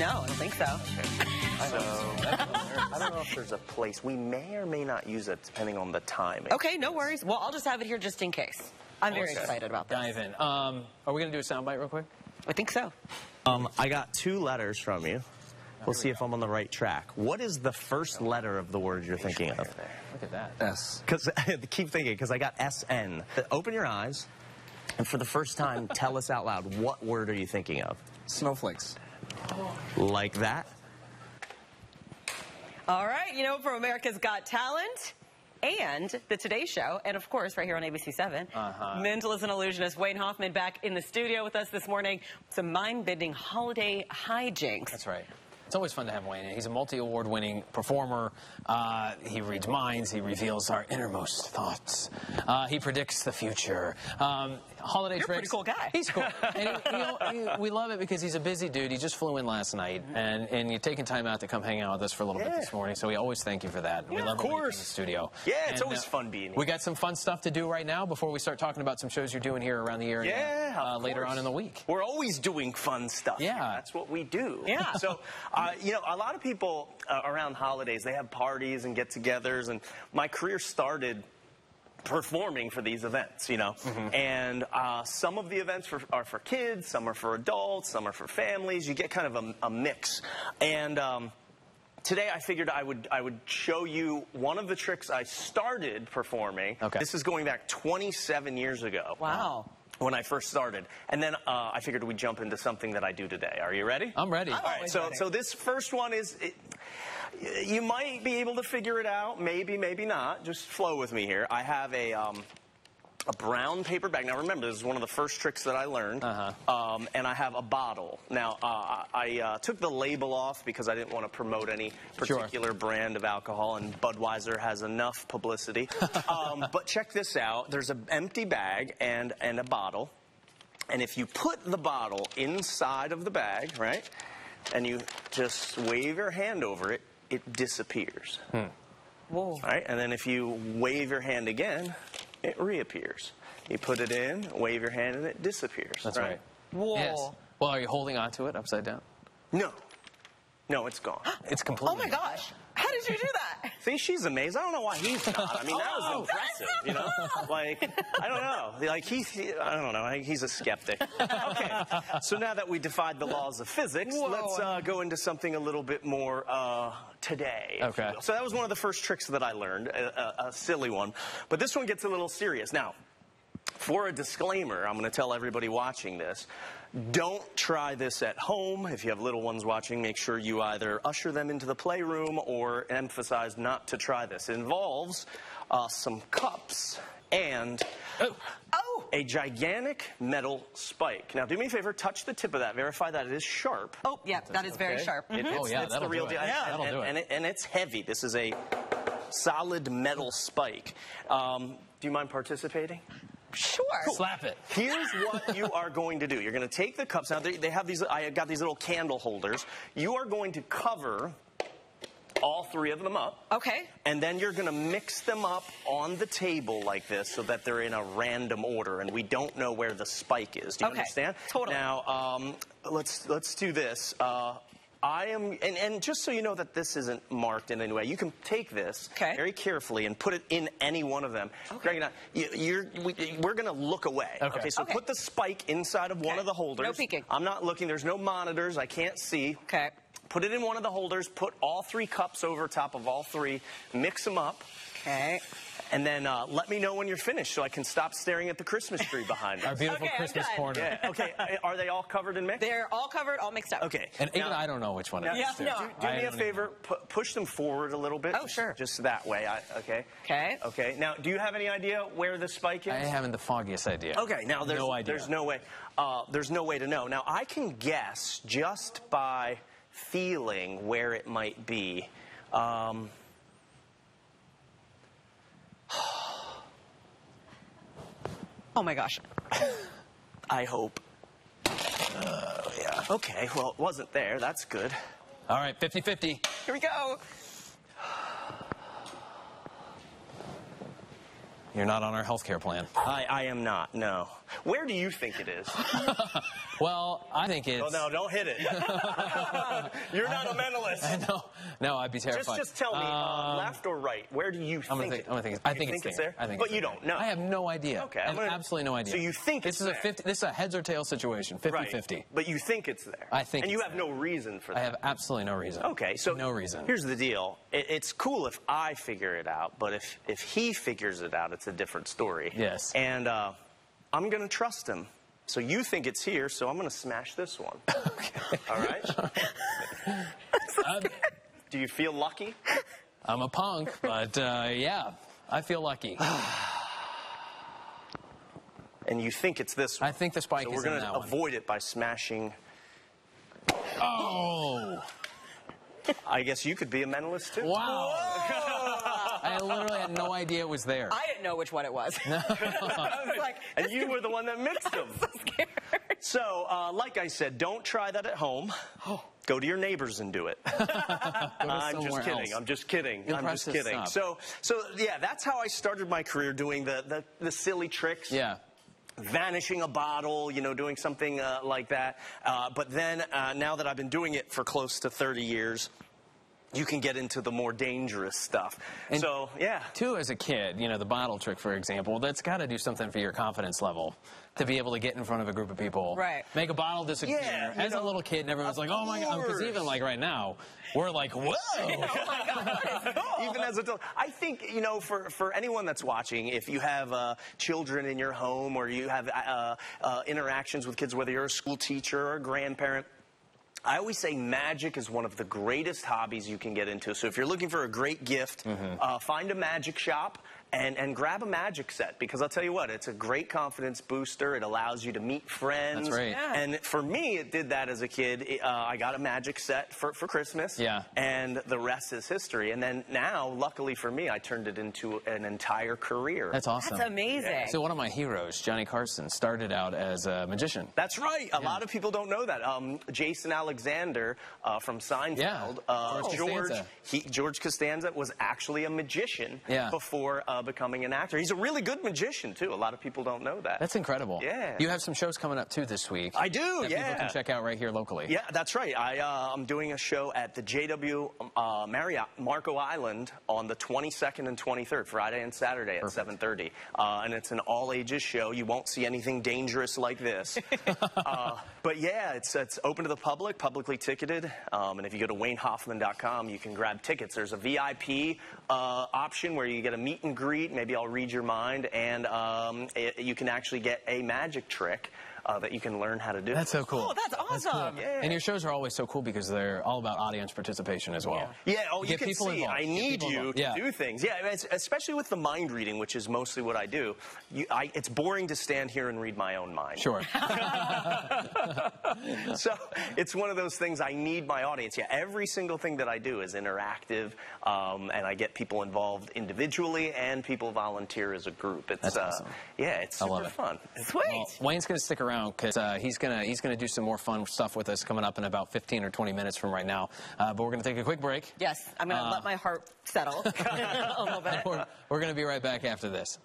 No, I don't think so. So I don't know if there's a place. We may or may not use it depending on the timing. Okay, no worries. Well, I'll just have it here just in case. I'm very Okay. excited about this. Dive in. Um, are we going to do a soundbite real quick? I think so. Um, I got two letters from you. We'll see if I'm on the right track. What is the first letter of the word you're thinking of? Look at that. S. Because keep thinking, because I got SN. Open your eyes, and for the first time, tell us out loud what word are you thinking of? Snowflakes. Like that? All right, you know, from America's Got Talent and The Today Show, and of course, right here on ABC7, Uh-huh. mentalist and illusionist Wayne Hoffman back in the studio with us this morning. Some mind bending holiday hijinks. That's right. It's always fun to have Wayne. in. He's a multi-award winning performer. Uh, he reads minds. He reveals our innermost thoughts. Uh, he predicts the future. Um, holiday You're a pretty cool guy. He's cool. and you know, we love it because he's a busy dude. He just flew in last night, and, and you're taking time out to come hang out with us for a little bit this morning. So we always thank you for that. we Yeah, love of you in course. the studio. Yeah, it's And, always fun being here. We got some fun stuff to do right now before we start talking about some shows you're doing here around the area Yeah, uh, later on in the week. We're always doing fun stuff. Yeah. That's what we do. Yeah. So, uh, you know, a lot of people uh, around holidays, they have parties and get togethers, and my career started performing for these events, you know. And uh, some of the events for, are for kids, some are for adults, some are for families. You get kind of a, a mix. And um, today I figured I would I would show you one of the tricks I started performing. Okay. This is going back 27 years ago Wow. When I first started. And then uh, I figured we'd jump into something that I do today. Are you ready? I'm ready. I'm All right, so, ready. so this first one is. It, you might be able to figure it out, maybe, maybe not. Just flow with me here. I have a um, a brown paper bag. Now remember, this is one of the first tricks that I learned. Uh-huh. Um, and I have a bottle. Now uh, I uh, took the label off because I didn't want to promote any Sure. particular brand of alcohol, and Budweiser has enough publicity. um, but check this out. There's an empty bag and and a bottle. And if you put the bottle inside of the bag, right, and you just wave your hand over it, it disappears. Whoa. All right, and then if you wave your hand again, it reappears. You put it in, wave your hand, and it disappears. That's right. Whoa. Yes. Well, are you holding onto it upside down? No, no, it's gone. It's completely. Oh my gosh. How did you do that? See, she's amazed. I don't know why he's not. I mean, that was Oh, impressive. You know, like I don't know. Like he's, I don't know. He's a skeptic. Okay, so now that we defied the laws of physics, Whoa. let's uh, go into something a little bit more uh, today. Okay. So that was one of the first tricks that I learned, a, a, a silly one. But this one gets a little serious. Now, for a disclaimer, I'm going to tell everybody watching this don't try this at home. If you have little ones watching, make sure you either usher them into the playroom or emphasize not to try this. It involves uh, some cups and Oh. a gigantic metal spike. Now, do me a favor, touch the tip of that, verify that it is sharp. Oh, yeah, that is very Okay? sharp. It- Mhm. it's, Oh, yeah, it's that'll the real do it. deal. Yeah, and, that'll and, do it. And, it, and it's heavy. This is a solid metal spike. Um, do you mind participating? Sure. Slap it. Here's what you are going to do. You're going to take the cups. Now they, they have these. I got these little candle holders. You are going to cover all three of them up. Okay. And then you're going to mix them up on the table like this so that they're in a random order and we don't know where the spike is. Do you Okay, understand? totally. Now, um, let's let's do this. Uh, I am, and, and just so you know that this isn't marked in any way, you can take this Okay. very carefully and put it in any one of them. Greg and I, you, you're, we, we're going to look away. Okay. so Okay. put the spike inside of one of the holders. No peeking. I'm not looking. There's no monitors. I can't see. Okay. Put it in one of the holders, put all three cups over top of all three, mix them up, Okay. and then uh, let me know when you're finished so I can stop staring at the Christmas tree behind Our beautiful Okay, Christmas done. corner. Yeah, okay. Are they all covered and mixed? They're all covered, all mixed up. Okay. And even I don't know which one it now, is. Yeah, no. Do, do me a favor, pu- push them forward a little bit. Oh, sure. Just that way, I, okay? Okay. Okay. Now, do you have any idea where the spike is? I haven't the foggiest idea. Okay, now there's no idea. there's no way uh, there's no way to know. Now I can guess just by feeling where it might be. Um, Oh my gosh. I hope. Uh, yeah. Okay. Well, it wasn't there. That's good. All right, 50-50. Here we go. You're not on our health care plan. I, I am not. No. Where do you think it is? Well, I think it's. Oh, no, don't hit it. You're not a mentalist. no, no, I'd be Just, terrified. just tell me, uh, Um, left or right? Where do you I'm think gonna think. it? I'm gonna think. I You think, it's, there. I think but you there. don't know. I have no idea. Okay, I have gonna- absolutely no idea. so you think this it's is there. a 50? This is a heads or tails situation. 50 right. But you think it's there. I think And you have there. no reason for that. I have absolutely no reason. Okay, so no reason. Here's the deal. It, it's cool if I figure it out, but if if he figures it out, it's a different story. Yes. And uh, I'm gonna trust him. So you think it's here, so I'm gonna smash this one. All right. I'm, Do you feel lucky? I'm a punk, but uh, yeah, I feel lucky. And you think it's this one. I think the spike so is we're in gonna that one. avoid it by smashing. Oh, I guess you could be a mentalist too. wow! I literally had no idea it was there. I didn't know which one it was. I was like, And you were the one that mixed them. so scared. So, uh, like I said, don't try that at home. Go to your neighbors and do it. I'm just kidding. else. I'm just kidding. I'm just kidding. stuff. So, so yeah, that's how I started my career doing the the, the silly tricks. Yeah. Vanishing a bottle, you know, doing something uh, like that. Uh, but then, uh, now that I've been doing it for close to 30 years, you can get into the more dangerous stuff. And- so, yeah. Too, as a kid, you know, the bottle trick, for example, that's got to do something for your confidence level to be able to get in front of a group of people. Right. Make a bottle disappear. Yeah, you as a little kid, and everyone's like, oh my God. Because even like right now, we're like, whoa. even as adults. I think you know, for for anyone that's watching, if you have uh, children in your home or you have uh, uh, interactions with kids, whether you're a school teacher or a grandparent. I always say magic is one of the greatest hobbies you can get into. So if you're looking for a great gift, Mm-hmm. uh, find a magic shop and, and grab a magic set because I'll tell you what, it's a great confidence booster. It allows you to meet friends. That's right. Yeah. And for me, it did that as a kid. It, uh, I got a magic set for, for Christmas. Yeah. And the rest is history. And then now, luckily for me, I turned it into an entire career. That's awesome. That's amazing. So one of my heroes, Johnny Carson, started out as a magician. That's right. A lot of people don't know that. Um, Jason Alexander uh, from Seinfeld, Yeah. uh, George George Costanza. he, George Costanza was actually a magician Yeah. before uh, becoming an actor. He's a really good magician too. A lot of people don't know that. That's incredible. Yeah. You have some shows coming up too this week. I do, that yeah. People can check out right here locally. Yeah, that's right. I, uh, I'm doing a show at the JW uh, Marriott Marco Island on the 22nd and 23rd, Friday and Saturday at 7:30, uh, and it's an all-ages show. You won't see anything dangerous like this. uh, but yeah, it's it's open to the public, publicly ticketed, um, and if you go to WayneHoffman.com, you can grab tickets. There's a VIP uh, option where you get a meet and greet. Maybe I'll read your mind, and um, it, you can actually get a magic trick. Uh, that you can learn how to do. That's so cool. Oh, that's awesome. cool Yeah. And your shows are always so cool because they're all about audience participation as well. Yeah, oh, you, get can people see. involved. I need you involved. to Yeah. do things. Yeah, it's- especially with the mind reading, which is mostly what I do. You, I, it's boring to stand here and read my own mind. Sure. So it's one of those things. I need my audience. Yeah, every single thing that I do is interactive, um, and I get people involved individually, and people volunteer as a group. It's That's uh, awesome. yeah, it's I super love it. fun. Sweet. Well, Wayne's going to stick around because uh, he's going to he's to do some more fun stuff with us coming up in about 15 or 20 minutes from right now. Uh, but we're going to take a quick break. yes, I'm going to Uh, let my heart settle a little bit. We're, we're going to be right back after this.